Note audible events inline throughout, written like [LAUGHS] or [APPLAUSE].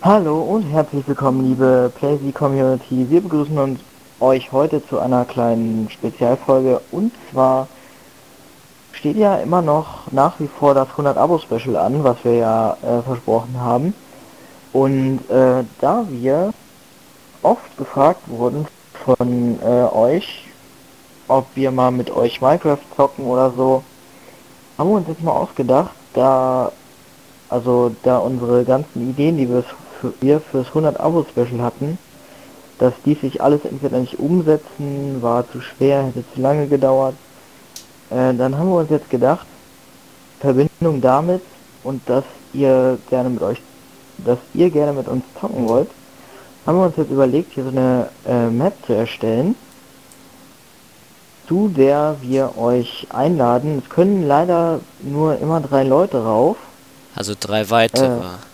Hallo und herzlich willkommen, liebe PlayZ Community. Wir begrüßen uns euch heute zu einer kleinen Spezialfolge und zwar steht ja immer noch nach wie vor das 100 Abo Special an, was wir ja äh, versprochen haben. Und äh, da wir oft gefragt wurden von äh, euch, ob wir mal mit euch Minecraft zocken oder so, haben wir uns jetzt mal ausgedacht, da also da unsere ganzen Ideen, die wir für, wir fürs 100 Abo Special hatten, dass die sich alles entweder nicht umsetzen, war zu schwer, hätte zu lange gedauert. Äh, dann haben wir uns jetzt gedacht, Verbindung damit und dass ihr gerne mit euch, dass ihr gerne mit uns zocken wollt, haben wir uns jetzt überlegt, hier so eine äh, Map zu erstellen, zu der wir euch einladen. Es können leider nur immer drei Leute rauf. Also drei weitere. Äh,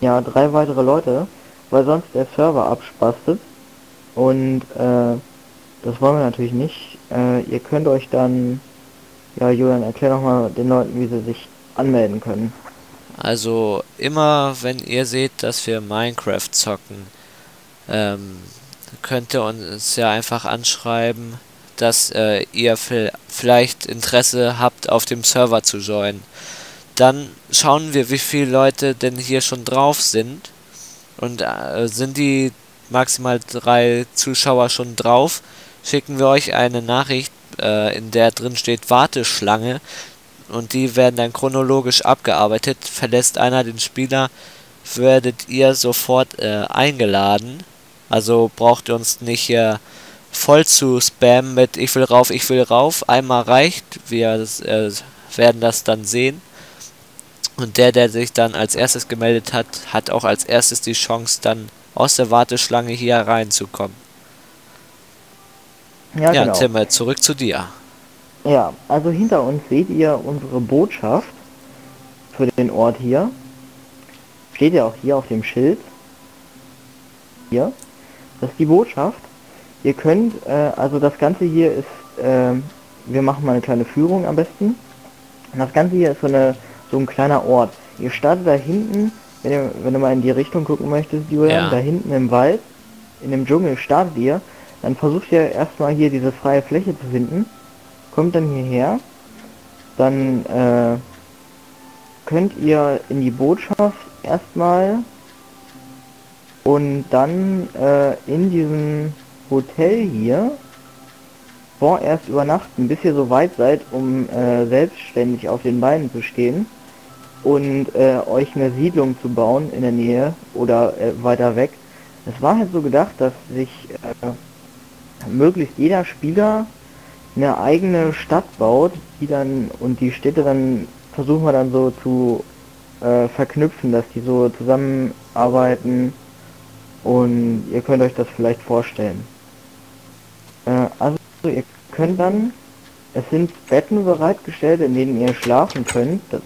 ja, drei weitere Leute, weil sonst der Server abspastet. Und äh, das wollen wir natürlich nicht. Äh, ihr könnt euch dann, ja Julian, erklär noch mal den Leuten, wie sie sich anmelden können. Also immer, wenn ihr seht, dass wir Minecraft zocken, ähm, könnt ihr uns ja einfach anschreiben, dass äh, ihr vielleicht Interesse habt, auf dem Server zu joinen. Dann schauen wir, wie viele Leute denn hier schon drauf sind. Und äh, sind die maximal drei Zuschauer schon drauf, schicken wir euch eine Nachricht, äh, in der drin steht Warteschlange. Und die werden dann chronologisch abgearbeitet. Verlässt einer den Spieler, werdet ihr sofort äh, eingeladen. Also braucht ihr uns nicht hier voll zu spammen mit ich will rauf, ich will rauf. Einmal reicht. Wir äh, werden das dann sehen. Und der, der sich dann als erstes gemeldet hat, hat auch als erstes die Chance, dann aus der Warteschlange hier reinzukommen. Ja, ja genau. Tim, zurück zu dir. Ja, also hinter uns seht ihr unsere Botschaft für den Ort hier. Steht ja auch hier auf dem Schild. Hier. Das ist die Botschaft. Ihr könnt, äh, also das Ganze hier ist, äh, wir machen mal eine kleine Führung am besten. Das Ganze hier ist so eine so ein kleiner Ort. Ihr startet da hinten, wenn ihr, wenn du mal in die Richtung gucken möchtest, Julian, ja. da hinten im Wald, in dem Dschungel startet ihr, dann versucht ihr erstmal hier diese freie Fläche zu finden, kommt dann hierher, dann äh, könnt ihr in die Botschaft erstmal und dann äh, in diesem Hotel hier vorerst übernachten, bis ihr so weit seid, um äh, selbstständig auf den Beinen zu stehen und äh, euch eine Siedlung zu bauen in der Nähe oder äh, weiter weg. Es war halt so gedacht, dass sich äh, möglichst jeder Spieler eine eigene Stadt baut, die dann und die Städte dann versuchen wir dann so zu äh, verknüpfen, dass die so zusammenarbeiten und ihr könnt euch das vielleicht vorstellen. Äh, also ihr könnt dann, es sind Betten bereitgestellt, in denen ihr schlafen könnt. Das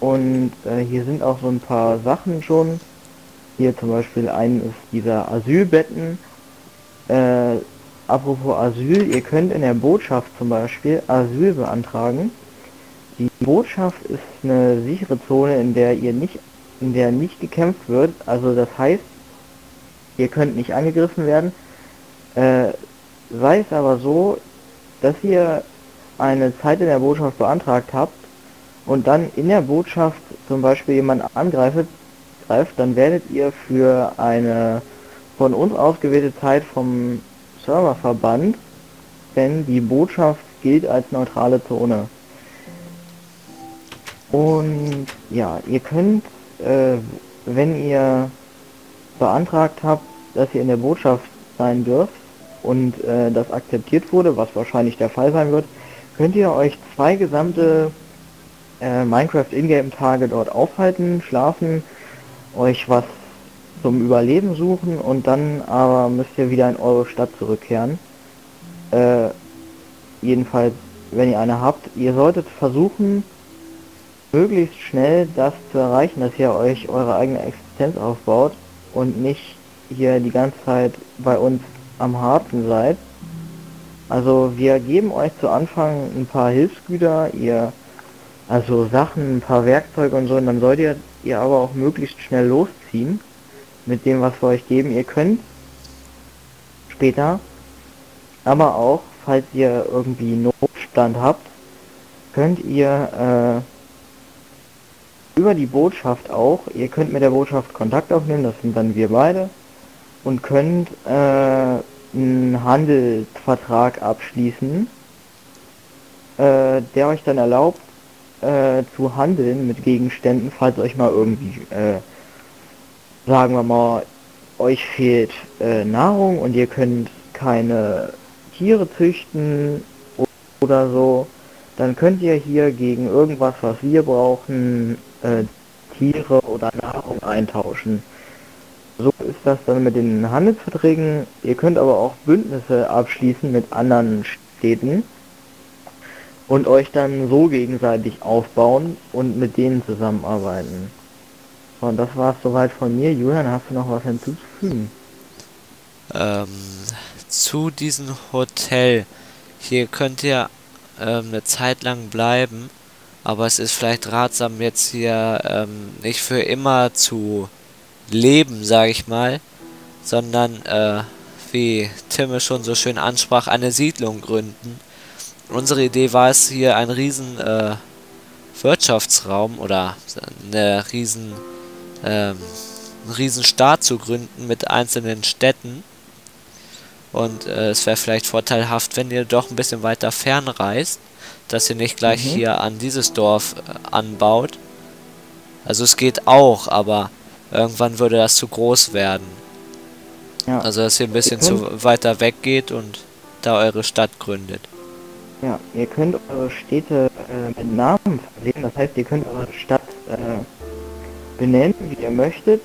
und äh, hier sind auch so ein paar Sachen schon. Hier zum Beispiel ein ist dieser Asylbetten. Äh, apropos Asyl, ihr könnt in der Botschaft zum Beispiel Asyl beantragen. Die Botschaft ist eine sichere Zone, in der ihr nicht, in der nicht gekämpft wird. Also das heißt, ihr könnt nicht angegriffen werden. Äh, sei es aber so, dass ihr eine Zeit in der Botschaft beantragt habt, und dann in der Botschaft zum Beispiel jemand angreift, greift, dann werdet ihr für eine von uns ausgewählte Zeit vom Server verbannt, denn die Botschaft gilt als neutrale Zone. Und ja, ihr könnt, äh, wenn ihr beantragt habt, dass ihr in der Botschaft sein dürft und äh, das akzeptiert wurde, was wahrscheinlich der Fall sein wird, könnt ihr euch zwei gesamte äh, Minecraft Ingame-Tage dort aufhalten, schlafen, euch was zum Überleben suchen und dann aber müsst ihr wieder in eure Stadt zurückkehren. Äh, jedenfalls, wenn ihr eine habt, ihr solltet versuchen, möglichst schnell das zu erreichen, dass ihr euch eure eigene Existenz aufbaut und nicht hier die ganze Zeit bei uns am Harten seid. Also wir geben euch zu Anfang ein paar Hilfsgüter, ihr also Sachen, ein paar Werkzeuge und so, und dann solltet ihr ihr aber auch möglichst schnell losziehen mit dem, was wir euch geben. Ihr könnt später, aber auch, falls ihr irgendwie Notstand habt, könnt ihr äh, über die Botschaft auch, ihr könnt mit der Botschaft Kontakt aufnehmen, das sind dann wir beide, und könnt äh, einen Handelsvertrag abschließen, äh, der euch dann erlaubt, äh, zu handeln mit Gegenständen, falls euch mal irgendwie, äh, sagen wir mal, euch fehlt äh, Nahrung und ihr könnt keine Tiere züchten oder so, dann könnt ihr hier gegen irgendwas, was wir brauchen, äh, Tiere oder Nahrung eintauschen. So ist das dann mit den Handelsverträgen. Ihr könnt aber auch Bündnisse abschließen mit anderen Städten und euch dann so gegenseitig aufbauen und mit denen zusammenarbeiten. Und das war es soweit von mir. Julian, hast du noch was hinzuzufügen? Ähm, zu diesem Hotel. Hier könnt ihr ähm, eine Zeit lang bleiben, aber es ist vielleicht ratsam, jetzt hier ähm, nicht für immer zu leben, sage ich mal, sondern, äh, wie Timme schon so schön ansprach, eine Siedlung gründen. Unsere Idee war es, hier einen riesen äh, Wirtschaftsraum oder eine riesen, ähm, einen riesen Staat zu gründen mit einzelnen Städten. Und äh, es wäre vielleicht vorteilhaft, wenn ihr doch ein bisschen weiter fern reist, dass ihr nicht gleich mhm. hier an dieses Dorf äh, anbaut. Also es geht auch, aber irgendwann würde das zu groß werden. Ja. Also dass ihr ein bisschen zu weiter weg geht und da eure Stadt gründet. Ja, ihr könnt eure Städte äh, mit Namen versehen, das heißt ihr könnt eure Stadt äh, benennen, wie ihr möchtet.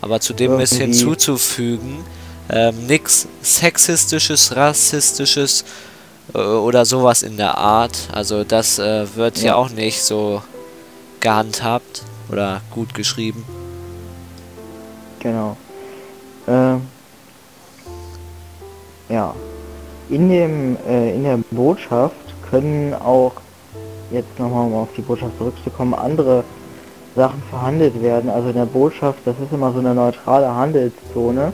Aber zudem ist hinzuzufügen, ähm, nichts sexistisches, rassistisches äh, oder sowas in der Art. Also das äh, wird ja. hier auch nicht so gehandhabt oder gut geschrieben. Genau. Äh, In dem äh, in der Botschaft können auch jetzt nochmal um auf die Botschaft zurückzukommen andere Sachen verhandelt werden. Also in der Botschaft, das ist immer so eine neutrale Handelszone.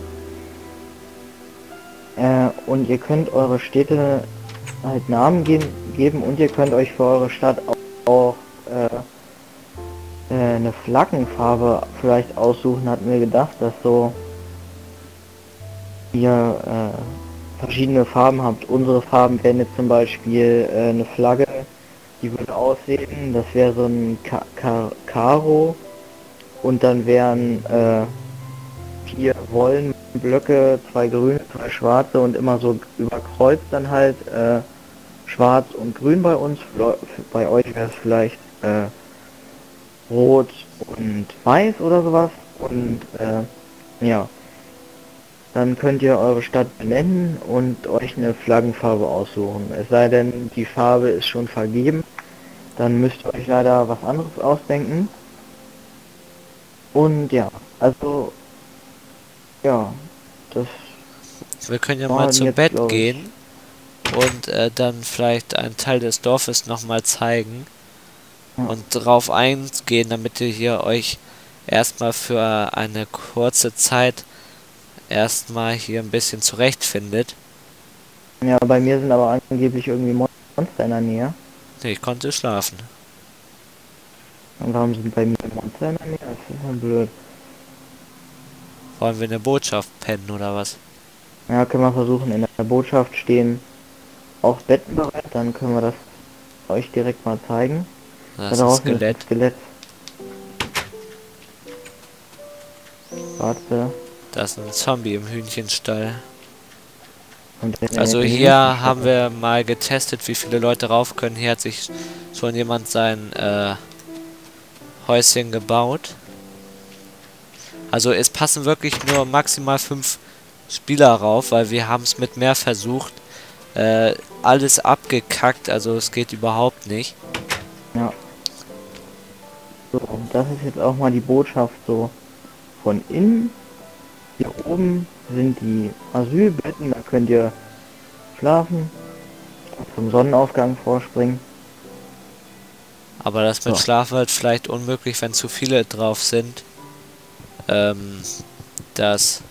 Äh, und ihr könnt eure Städte halt Namen geben, geben und ihr könnt euch für eure Stadt auch, auch äh, äh, eine Flaggenfarbe vielleicht aussuchen, hatten wir gedacht, dass so ihr verschiedene Farben habt. Unsere Farben wären jetzt zum Beispiel äh, eine Flagge, die würde aussehen, das wäre so ein Ka Ka Karo und dann wären äh, vier Wollenblöcke, zwei grüne, zwei schwarze und immer so überkreuzt dann halt äh, schwarz und grün bei uns. Bei euch wäre es vielleicht äh, rot und weiß oder sowas. Und äh, ja, dann könnt ihr eure Stadt benennen und euch eine Flaggenfarbe aussuchen. Es sei denn, die Farbe ist schon vergeben. Dann müsst ihr euch leider was anderes ausdenken. Und ja, also ja, das. Wir können ja mal zum Bett gehen und äh, dann vielleicht einen Teil des Dorfes nochmal zeigen ja. und darauf eingehen, damit ihr hier euch erstmal für eine kurze Zeit erstmal hier ein bisschen zurechtfindet. Ja, bei mir sind aber angeblich irgendwie Monster in der Nähe. Nee, ich konnte schlafen. Und warum sind bei mir Monster in der Nähe? Das ist ja blöd. Wollen wir eine Botschaft pennen oder was? Ja, können wir versuchen. In der Botschaft stehen auch Betten bereit, dann können wir das euch direkt mal zeigen. Das da ist Skelett. Ist Skelett. Warte. Das ist ein Zombie im Hühnchenstall. Also hier haben wir mal getestet, wie viele Leute rauf können. Hier hat sich schon jemand sein äh, Häuschen gebaut. Also es passen wirklich nur maximal fünf Spieler rauf, weil wir haben es mit mehr versucht. Äh, alles abgekackt, also es geht überhaupt nicht. Ja. So, das ist jetzt auch mal die Botschaft so von innen. Hier oben sind die Asylbetten, da könnt ihr schlafen, zum Sonnenaufgang vorspringen. Aber das mit So. Schlafen wird vielleicht unmöglich, wenn zu viele drauf sind. Ähm, dass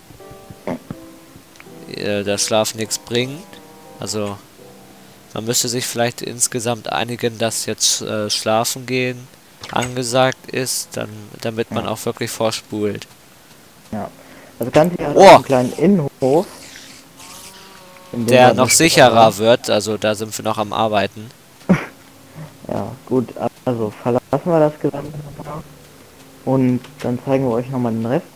äh, das Schlaf nichts bringt. Also man müsste sich vielleicht insgesamt einigen, dass jetzt äh, Schlafen gehen angesagt ist, dann damit man Ja. auch wirklich vorspult. Ja. Das Ganze hier hat Oh. einen kleinen Innenhof. Der noch sicherer wird, also da sind wir noch am Arbeiten. [LAUGHS] Ja, gut, also verlassen wir das Gesamte nochmal. Und dann zeigen wir euch nochmal den Rest.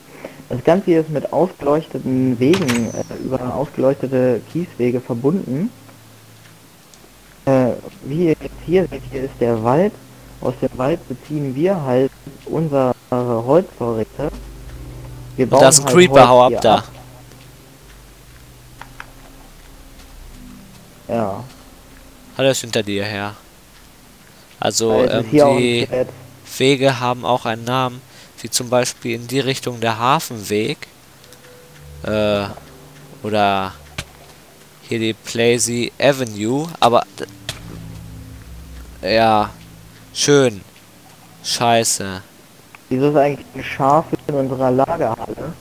Das Ganze hier ist mit ausgeleuchteten Wegen, äh, über ausgeleuchtete Kieswege verbunden. Äh, wie ihr jetzt hier seht, hier ist der Wald. Aus dem Wald beziehen wir halt unsere Holzvorräte. Wir Und da ist ein halt Creeper, hau ab da. Ja, Alles hinter dir her. Also es ähm, die. Wege haben auch einen Namen, wie zum Beispiel in die Richtung der Hafenweg. Äh, oder hier die Plazy Avenue, aber ja, schön. Scheiße. Wieso ist eigentlich ein Schaf in unserer Lagerhalle?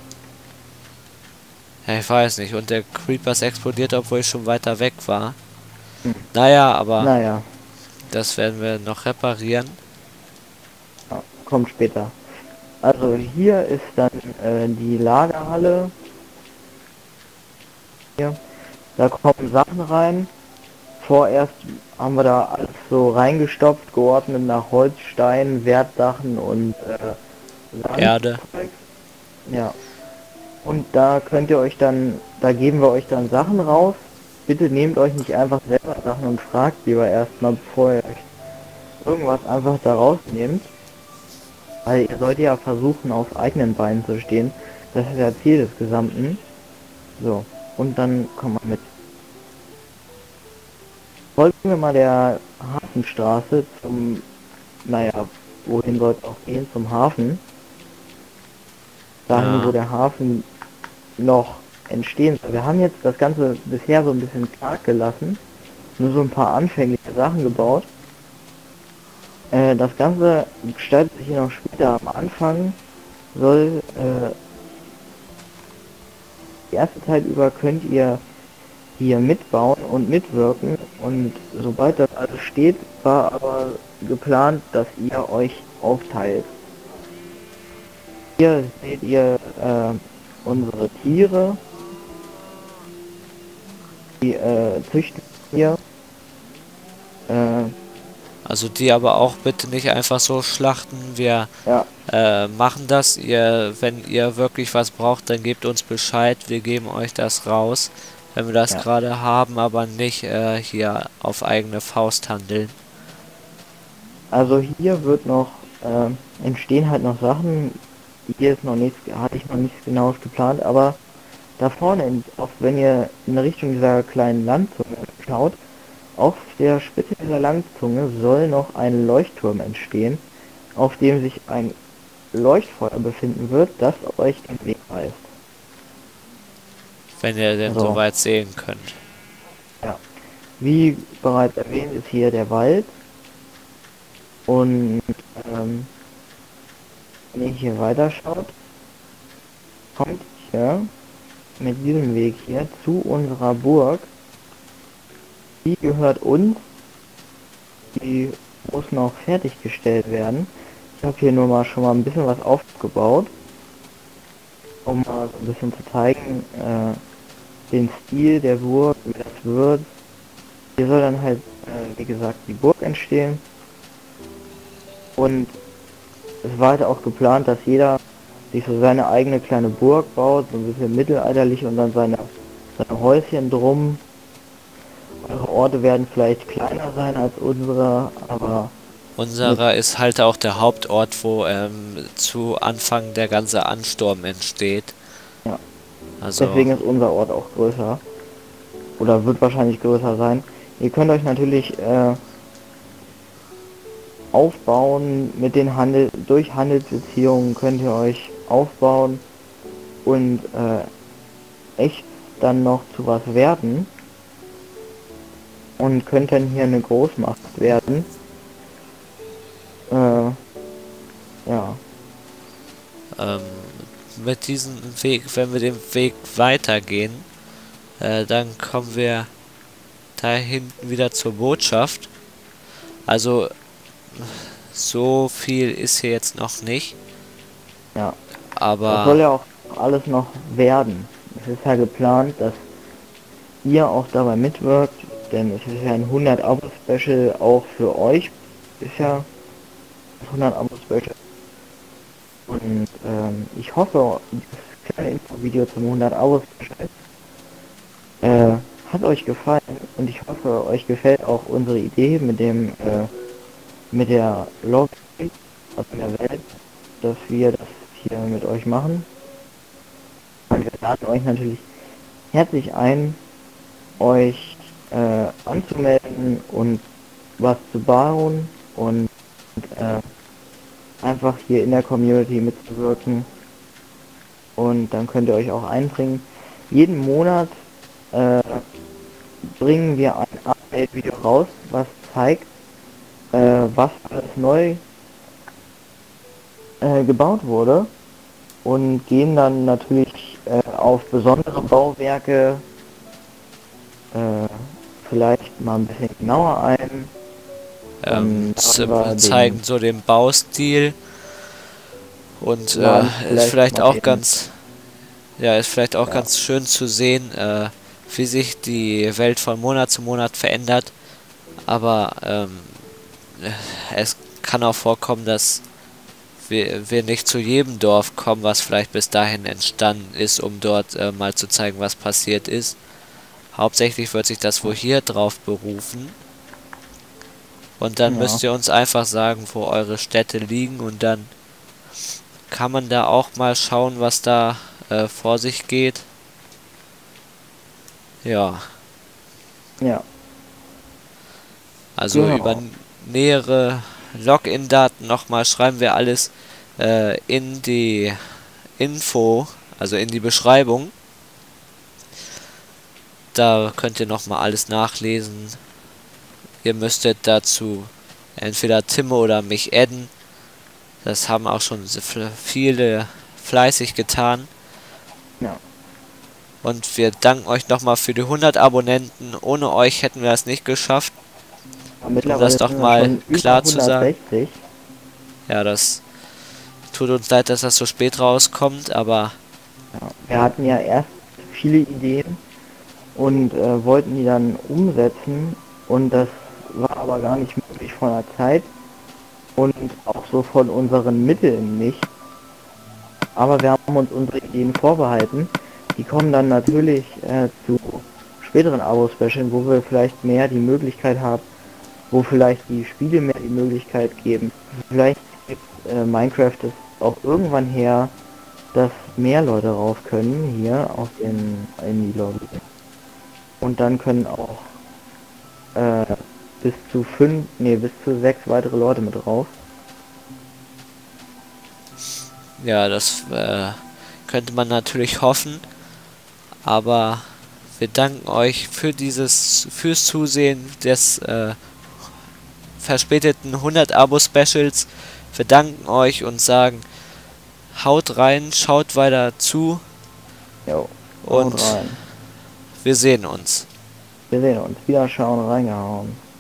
Ja, ich weiß nicht. Und der Creepers explodiert, obwohl ich schon weiter weg war. Hm. Naja, aber Naja, das werden wir noch reparieren. ja, kommt später. Also hier ist dann äh, die Lagerhalle. Hier. Da kommen Sachen rein. Vorerst haben wir da alles so reingestopft, geordnet nach Holzstein, Wertsachen und äh. Erde. Ja. Und da könnt ihr euch dann, da geben wir euch dann Sachen raus. Bitte nehmt euch nicht einfach selber Sachen und fragt lieber erstmal, bevor ihr euch irgendwas einfach da rausnehmt. Weil ihr sollt ja versuchen, auf eigenen Beinen zu stehen. Das ist ja Ziel des Gesamten. So, und dann kommen wir mit. Folgen wir mal der Hafenstraße zum, naja, wohin es auch gehen, zum Hafen dahin, Ja. wo der Hafen noch entstehen soll. Wir haben jetzt das Ganze bisher so ein bisschen karg gelassen, nur so ein paar anfängliche Sachen gebaut. Äh, das Ganze gestaltet sich hier noch später. Am Anfang soll äh, die erste Zeit über könnt ihr hier mitbauen und mitwirken und sobald das alles steht, war aber geplant, dass ihr euch aufteilt. Hier seht ihr äh, unsere Tiere. Die äh, züchten wir. Äh, Also die aber auch bitte nicht einfach so schlachten. Wir ja, äh, machen das. Ihr, wenn ihr wirklich was braucht, dann gebt uns Bescheid. Wir geben euch das raus, wenn wir das Ja. gerade haben, aber nicht äh, hier auf eigene Faust handeln. also hier wird noch äh, entstehen halt noch Sachen. Hier ist noch nichts, hatte ich noch nichts genaues geplant, aber da vorne, in, auch wenn ihr in Richtung dieser kleinen Landzunge schaut, auf der Spitze dieser Landzunge soll noch ein Leuchtturm entstehen, auf dem sich ein Leuchtfeuer befinden wird, das euch den Weg weist. Wenn ihr denn So. so weit sehen könnt. Wie bereits erwähnt ist hier der Wald. Und ähm, wenn ihr hier weiterschaut, kommt ihr mit diesem Weg hier zu unserer Burg. Die gehört uns. Die muss noch fertiggestellt werden. Ich habe hier nur mal schon mal ein bisschen was aufgebaut, um mal so ein bisschen zu zeigen, äh, den Stil der Burg, wie das wird. Hier soll dann halt, äh, wie gesagt, die Burg entstehen. Und es war halt auch geplant, dass jeder sich so seine eigene kleine Burg baut, so ein bisschen mittelalterlich und dann seine, seine Häuschen drum. Eure Orte werden vielleicht kleiner sein als unsere, aber Unserer ist halt auch der Hauptort, wo ähm, zu Anfang der ganze Ansturm entsteht. Also, deswegen ist unser Ort auch größer. Oder wird wahrscheinlich größer sein. Ihr könnt euch natürlich äh, aufbauen mit den Handel durch Handelsbeziehungen könnt ihr euch aufbauen und äh, echt dann noch zu was werden und könnt dann hier eine Großmacht werden. Mit diesem Weg, wenn wir den Weg weitergehen, äh, dann kommen wir da hinten wieder zur Botschaft. Also so viel ist hier jetzt noch nicht. Ja. Aber Das soll ja auch alles noch werden. Es ist ja geplant, dass ihr auch dabei mitwirkt, denn es ist ja ein 100 Abo Special auch für euch. Ist ja das 100 Abo Special. Und ähm, ich hoffe, dieses kleine Info-Video zum 100 Abo äh, hat euch gefallen und ich hoffe, euch gefällt auch unsere Idee mit dem äh, mit der Log aus der Welt, dass wir das hier mit euch machen. Und wir laden euch natürlich herzlich ein, euch äh, anzumelden und was zu bauen und äh, einfach hier in der Community mitzuwirken. Und dann könnt ihr euch auch einbringen. Jeden Monat äh, bringen wir ein Update-Video raus, was zeigt, äh, was alles neu äh, gebaut wurde und gehen dann natürlich äh, auf besondere Bauwerke äh, vielleicht mal ein bisschen genauer ein. Ähm, Ähm, den- zeigen so den Baustil. Und äh, ist vielleicht auch ganz ja ist vielleicht auch Ja. ganz schön zu sehen äh, wie sich die Welt von Monat zu Monat verändert. Aber ähm, es kann auch vorkommen dass wir, wir nicht zu jedem Dorf kommen was vielleicht bis dahin entstanden ist um dort äh, mal zu zeigen was passiert ist. Hauptsächlich wird sich das wohl hier drauf berufen und dann Ja. müsst ihr uns einfach sagen, wo eure Städte liegen und dann kann man da auch mal schauen, was da äh, vor sich geht. Ja, Ja, also Genau. über nähere Login-Daten nochmal schreiben wir alles äh, in die Info, also in die Beschreibung. Da könnt ihr nochmal alles nachlesen. Ihr müsstet dazu entweder Timo oder mich adden. Das haben auch schon viele fleißig getan. ja. Und wir danken euch nochmal für die 100 Abonnenten. Ohne euch hätten wir es nicht geschafft. Aber Mittlerweile doch mal klar zu sagen. 160. Ja, das tut uns leid, dass das so spät rauskommt, aber Ja, wir hatten ja erst viele Ideen und äh, wollten die dann umsetzen und das aber gar nicht möglich von der Zeit und auch so von unseren Mitteln nicht. Aber wir haben uns unsere Ideen vorbehalten. Die kommen dann natürlich äh, zu späteren Abo-Specialen, wo wir vielleicht mehr die Möglichkeit haben, wo vielleicht die Spiele mehr die Möglichkeit geben. Vielleicht gibt äh, Minecraft es auch irgendwann her, dass mehr Leute rauf können hier auf den in die Lobby. Und dann können auch äh, bis zu fünf, nee, bis zu sechs weitere Leute mit drauf. ja, das äh, könnte man natürlich hoffen. Aber wir danken euch für dieses, fürs Zusehen des äh, verspäteten 100 Abo-Specials. Wir danken euch und sagen, haut rein, schaut weiter zu Jo. und rein. wir sehen uns. Wir sehen uns. Wieder schauen, reingehauen.